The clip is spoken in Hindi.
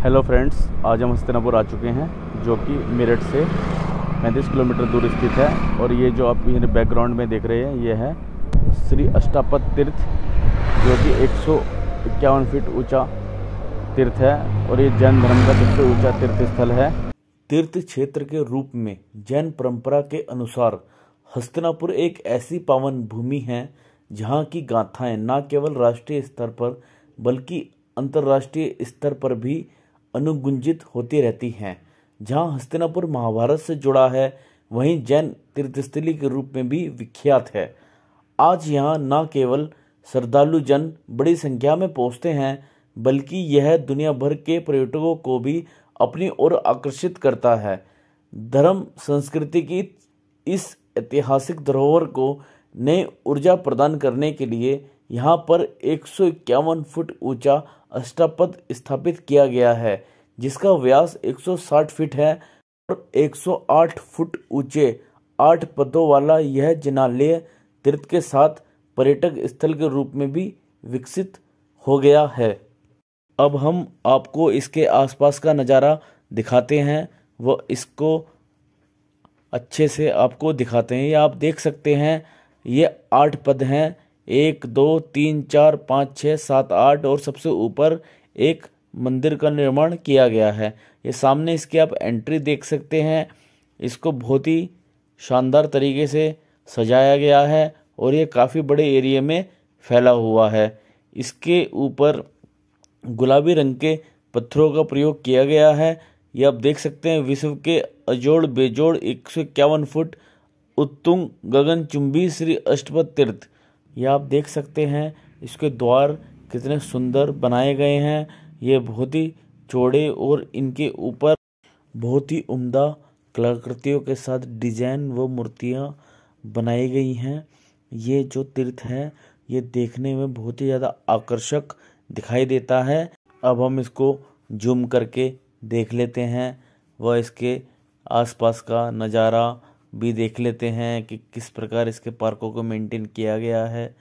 हेलो फ्रेंड्स आज हम हस्तिनापुर आ चुके हैं, जो कि मेरठ से पैंतीस किलोमीटर दूर स्थित है, और ये जो आप मेरे बैकग्राउंड में देख रहे हैं, ये है श्री अष्टापद तीर्थ, जो कि एक सौ इक्यावन फीट ऊँचा तीर्थ है, और ये जैन धर्म का सबसे ऊँचा तीर्थ स्थल है। तीर्थ क्षेत्र के रूप में, जैन परंपरा के अनुसार, हस्तिनापुर एक ऐसी पावन भूमि है, जहाँ की गाथाएँ न केवल राष्ट्रीय स्तर पर, बल्कि अंतर्राष्ट्रीय स्तर पर भी अनुगुंजित होती रहती हैं। जहाँ हस्तिनापुर महाभारत से जुड़ा है, वहीं जैन तीर्थस्थली के रूप में भी विख्यात है। आज यहाँ न केवल श्रद्धालु जन बड़ी संख्या में पहुँचते हैं, बल्कि यह दुनिया भर के पर्यटकों को भी अपनी ओर आकर्षित करता है। धर्म, संस्कृति की इस ऐतिहासिक धरोहर को नई ऊर्जा प्रदान करने के लिए यहाँ पर एक सौ इक्यावन फुट ऊँचा अष्टापद स्थापित किया गया है, जिसका व्यास 160 फीट है और 108 फुट ऊँचे आठ पदों वाला यह जिनालय तीर्थ के साथ पर्यटक स्थल के रूप में भी विकसित हो गया है। अब हम आपको इसके आसपास का नज़ारा दिखाते हैं। व इसको अच्छे से आपको दिखाते हैं। ये आप देख सकते हैं, ये आठ पद हैं। एक, दो, तीन, चार, पाँच छः सात, आठ और सबसे ऊपर एक मंदिर का निर्माण किया गया है। ये सामने इसकी आप एंट्री देख सकते हैं। इसको बहुत ही शानदार तरीके से सजाया गया है और ये काफ़ी बड़े एरिया में फैला हुआ है। इसके ऊपर गुलाबी रंग के पत्थरों का प्रयोग किया गया है। ये आप देख सकते हैं विश्व के अजोड़, बेजोड़ एक सौ इक्यावन फुट उत्तुंग गगनचुंबी श्री अष्टपद तीर्थ। ये आप देख सकते हैं, इसके द्वार कितने सुंदर बनाए गए हैं। ये बहुत ही चौड़े और इनके ऊपर बहुत ही उम्दा कलाकृतियों के साथ डिज़ाइन व मूर्तियाँ बनाई गई हैं। ये जो तीर्थ है, ये देखने में बहुत ही ज़्यादा आकर्षक दिखाई देता है। अब हम इसको जूम करके देख लेते हैं व इसके आसपास का नज़ारा भी देख लेते हैं कि किस प्रकार इसके पार्कों को मेंटेन किया गया है।